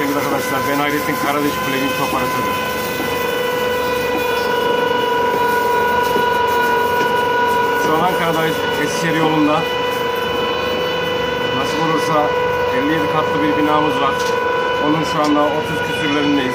Hayrettin Karadiş Flamingo operatörü. Şu an Ankara'dayız. Eskişehir yolunda. Nasıl olursa 57 katlı bir binamız var. Onun şu anda 30 küsürlerindeyiz.